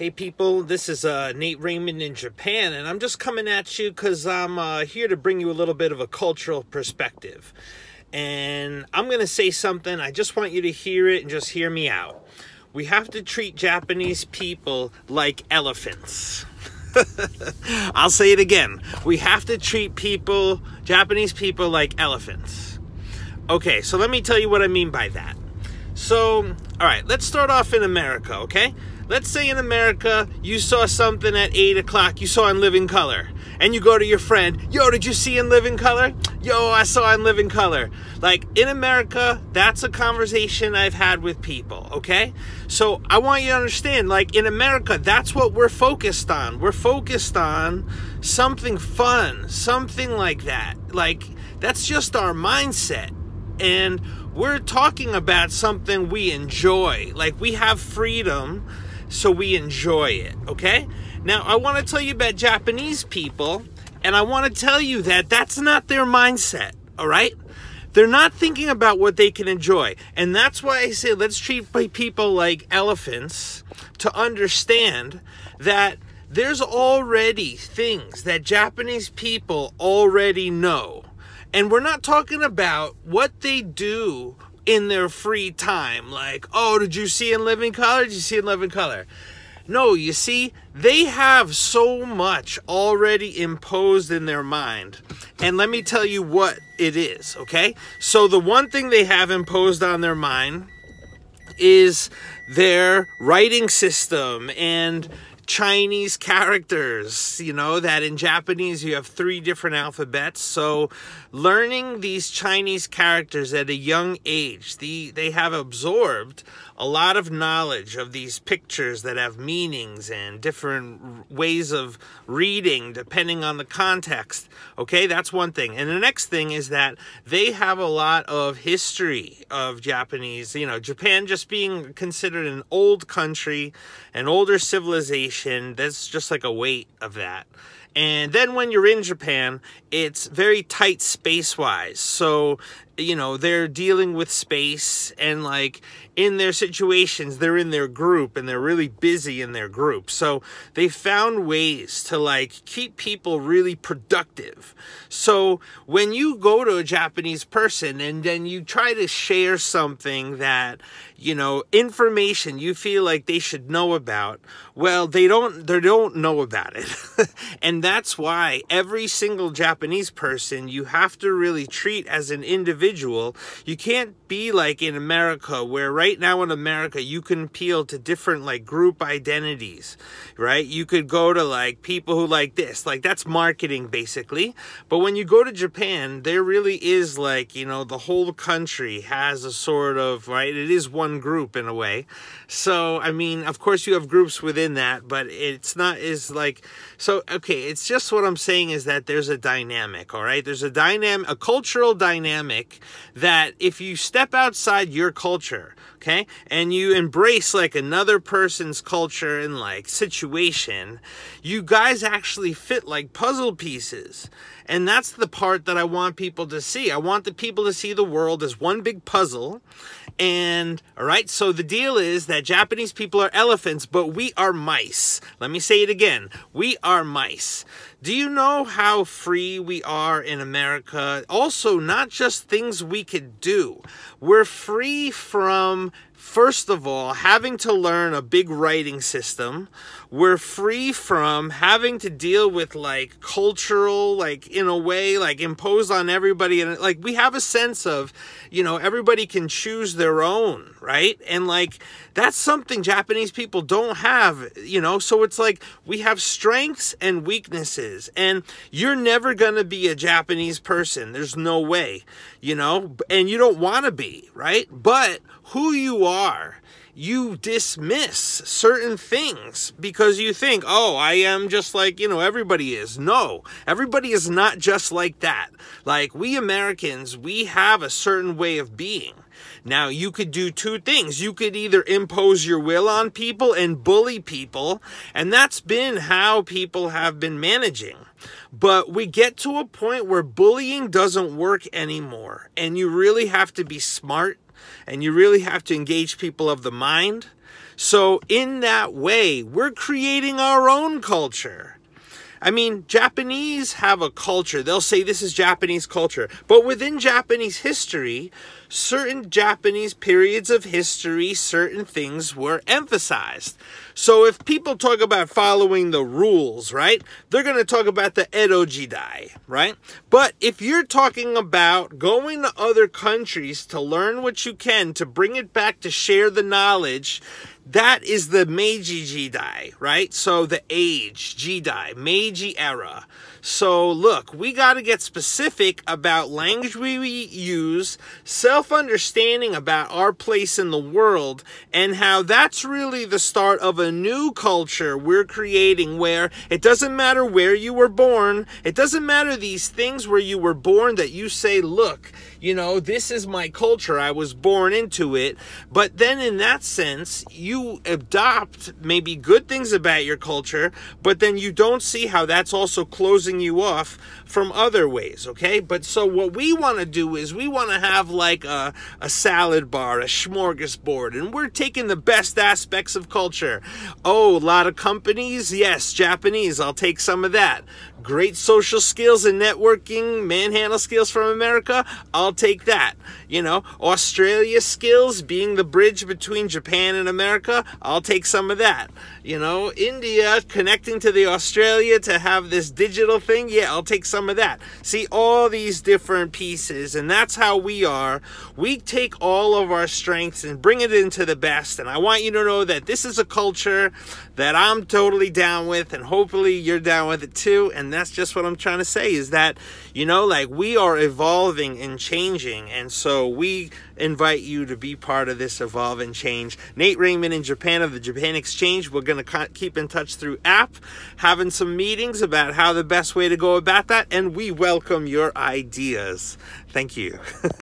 Hey people, this is uh, Nate Raymond in Japan, and I'm just coming at you because I'm uh, here to bring you a little bit of a cultural perspective. And I'm going to say something, I just want you to hear it and just hear me out. We have to treat Japanese people like elephants. I'll say it again. We have to treat people, Japanese people, like elephants. Okay, so let me tell you what I mean by that. So, all right, let's start off in America, okay? Let's say in America, you saw something at 8 o'clock, you saw in living color, and you go to your friend, yo, did you see in living color? Yo, I saw in living color. Like, in America, that's a conversation I've had with people, okay? So I want you to understand, like, in America, that's what we're focused on. We're focused on something fun, something like that. Like, that's just our mindset. And we're talking about something we enjoy. Like, we have freedom so we enjoy it, okay? Now, I want to tell you about Japanese people, and I want to tell you that that's not their mindset, all right? They're not thinking about what they can enjoy. And that's why I say let's treat people like elephants to understand that there's already things that Japanese people already know. And we're not talking about what they do in their free time. Like, oh, did you see in living color? Did you see in living color? No, you see, they have so much already imposed in their mind. And let me tell you what it is, okay? So, the one thing they have imposed on their mind is their writing system and Chinese characters, you know, that in Japanese you have three different alphabets. So learning these Chinese characters at a young age, the, they have absorbed a lot of knowledge of these pictures that have meanings and different ways of reading depending on the context. Okay, that's one thing. And the next thing is that they have a lot of history of Japanese, you know, Japan just being considered an old country, an older civilization. That's just like a weight of that. And then when you're in Japan, it's very tight space wise. So, you know, they're dealing with space and like in their situations, they're in their group and they're really busy in their group. So they found ways to like keep people really productive. So when you go to a Japanese person and then you try to share something that, you know, information you feel like they should know about, well, they don't, they don't know about it. and that's why every single Japanese person you have to really treat as an individual. You can't be like in America where right now in America you can appeal to different like group identities, right? You could go to like people who like this, like that's marketing basically. But when you go to Japan, there really is like, you know, the whole country has a sort of, right? It is one group in a way. So, I mean, of course you have groups within that, but it's not is like so okay, it's just what I'm saying is that there's a dynamic, all right? There's a dynamic a cultural dynamic that if you step outside your culture, okay and you embrace like another person's culture and like situation you guys actually fit like puzzle pieces and that's the part that i want people to see i want the people to see the world as one big puzzle and all right so the deal is that japanese people are elephants but we are mice let me say it again we are mice do you know how free we are in America? Also, not just things we could do. We're free from first of all, having to learn a big writing system. We're free from having to deal with like cultural, like in a way, like imposed on everybody. And like we have a sense of, you know, everybody can choose their own, right? And like that's something Japanese people don't have, you know? So it's like we have strengths and weaknesses. And you're never going to be a Japanese person. There's no way, you know? And you don't want to be, right? But who you are, you dismiss certain things because you think, oh, I am just like, you know, everybody is. No, everybody is not just like that. Like, we Americans, we have a certain way of being. Now, you could do two things. You could either impose your will on people and bully people, and that's been how people have been managing. But we get to a point where bullying doesn't work anymore, and you really have to be smart and you really have to engage people of the mind. So, in that way, we're creating our own culture. I mean, Japanese have a culture. They'll say this is Japanese culture. But within Japanese history, certain Japanese periods of history, certain things were emphasized. So if people talk about following the rules, right, they're going to talk about the Edo Jidai, right? But if you're talking about going to other countries to learn what you can, to bring it back, to share the knowledge, that is the Meiji Jidai, right? So the age, Jidai, Meiji era. So look, we got to get specific about language we use, self-understanding about our place in the world, and how that's really the start of a new culture we're creating where it doesn't matter where you were born, it doesn't matter these things where you were born that you say, look, you know, this is my culture, I was born into it. But then in that sense, you adopt maybe good things about your culture, but then you don't see how that's also closing you off from other ways, okay? But so what we want to do is we want to have like a, a salad bar, a smorgasbord, and we're taking the best aspects of culture. Oh, a lot of companies, yes, Japanese, I'll take some of that. Great social skills and networking, manhandle skills from America, I'll take that. You know, Australia skills, being the bridge between Japan and America, I'll take some of that. You know, India connecting to the Australia to have this digital thing, yeah, I'll take some of that. See, all these different pieces, and that's how we are. We take all of our strengths and bring it into the best. And I want you to know that this is a culture that I'm totally down with, and hopefully you're down with it too. And that's just what I'm trying to say is that, you know, like we are evolving and changing. And so we invite you to be part of this evolve and change. Nate Raymond in Japan of the Japan Exchange. We're going to keep in touch through app, having some meetings about how the best way to go about that. And we welcome your ideas. Thank you.